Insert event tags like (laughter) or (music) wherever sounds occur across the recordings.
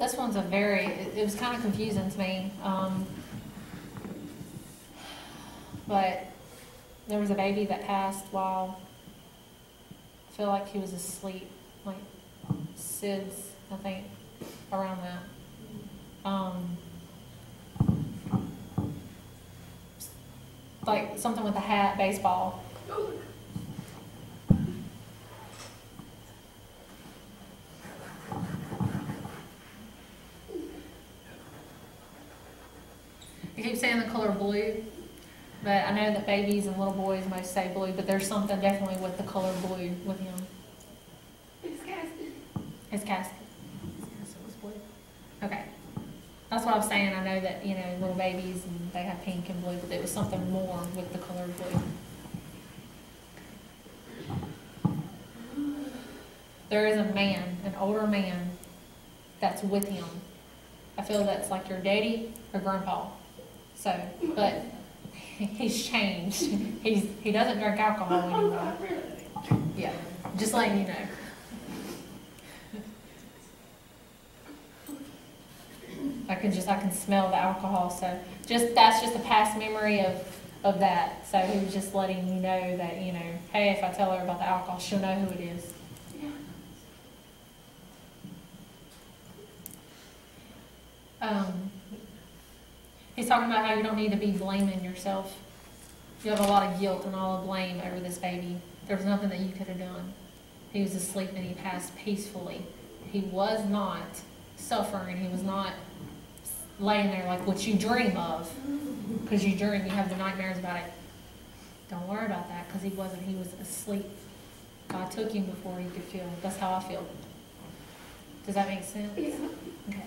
This one's a very, it, it was kind of confusing to me, um, but there was a baby that passed while, I feel like he was asleep, like SIDS, I think, around that. Um, like something with a hat, baseball. Keep saying the color blue, but I know that babies and little boys most say blue, but there's something definitely with the color blue with him. It's casket. His casket. His casket was blue. Okay. That's what I was saying. I know that, you know, little babies and they have pink and blue, but it was something more with the color blue. There is a man, an older man, that's with him. I feel that's like your daddy or grandpa. So, but (laughs) he's changed. He's, he doesn't drink alcohol Oh, anymore. Really? Yeah, just letting you know. I can just, I can smell the alcohol, so just, that's just a past memory of, of that. So he was just letting you know that, you know, hey, if I tell her about the alcohol, she'll know who it is. Yeah. Um, he's talking about how you don't need to be blaming yourself. You have a lot of guilt and all the blame over this baby. There was nothing that you could have done. He was asleep and he passed peacefully. He was not suffering. He was not laying there like what you dream of. Because you dream, you have the nightmares about it. Don't worry about that because he wasn't. He was asleep. God took him before he could feel. That's how I feel. Does that make sense? Yeah. Okay.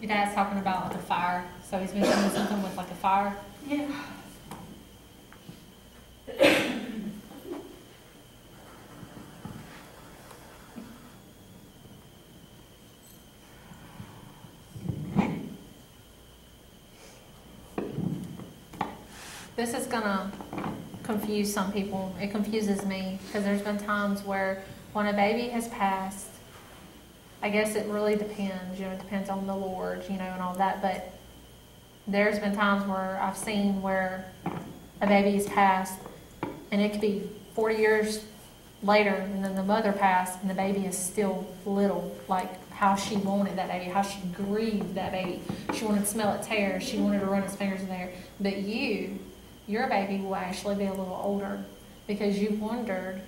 Your dad's talking about like a fire, so he's been doing something with like a fire. Yeah. This is gonna confuse some people. It confuses me because there's been times where when a baby has passed, I guess it really depends, you know, it depends on the Lord, you know, and all that, but there's been times where I've seen where a baby's passed and it could be 40 years later and then the mother passed and the baby is still little, like how she wanted that baby, how she grieved that baby. She wanted to smell its hair, she wanted to run its fingers in there. But you, your baby will actually be a little older because you wondered,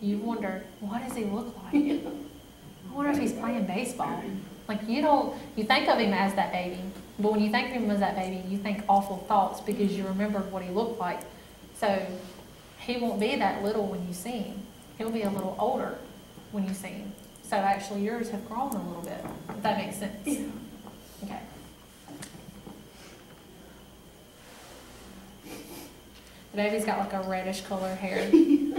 you wondered, what does he look like? (laughs) I wonder if he's playing baseball. Like you don't, you think of him as that baby, but when you think of him as that baby, you think awful thoughts because you remember what he looked like. So he won't be that little when you see him. He'll be a little older when you see him. So actually, yours have grown a little bit. If that makes sense. Yeah. Okay. The baby's got like a reddish color hair. (laughs)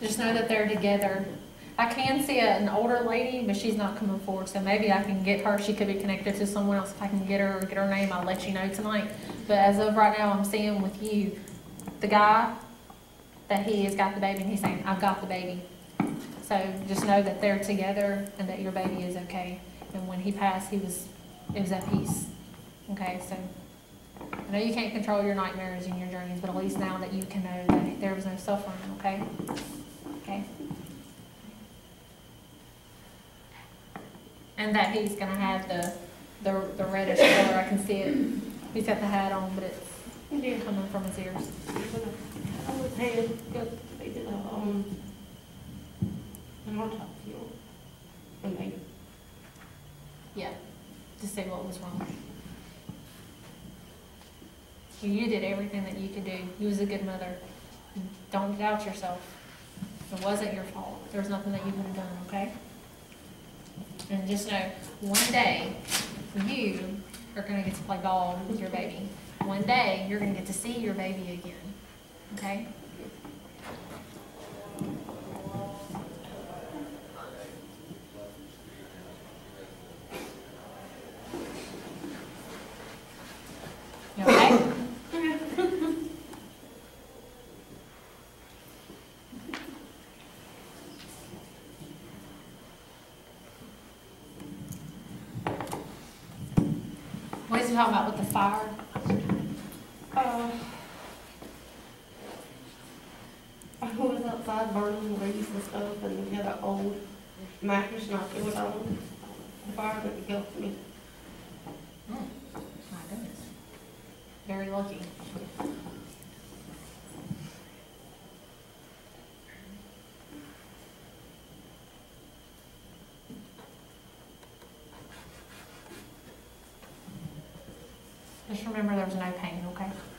Just know that they're together. I can see an older lady, but she's not coming forward, so maybe I can get her. She could be connected to someone else. If I can get her or get her name, I'll let you know tonight. But as of right now, I'm seeing with you, the guy, that he has got the baby, and he's saying, I've got the baby. So just know that they're together and that your baby is okay. And when he passed, he was, it was at peace. Okay, so I know you can't control your nightmares and your journeys, but at least now that you can know that there was no suffering, okay? Okay? And that he's gonna have the, the, the reddish color, I can see it. He's got the hat on, but it's Yeah. coming from his ears. I would say, go, um, and I'll talk to you. And they, Yeah, to see what was wrong. You did everything that you could do. You was a good mother. Don't doubt yourself. It wasn't your fault. There was nothing that you could have done, okay? And just know, one day, you are gonna get to play ball with your baby. One day, you're gonna get to see your baby again, okay? You okay? What is he talking about with the fire? Uh, (laughs) I was outside burning leaves and stuff, and we had an old mattress, and I threw it on. The fire didn't help me. Hmm, My goodness. Very lucky. Just there was no pain, okay?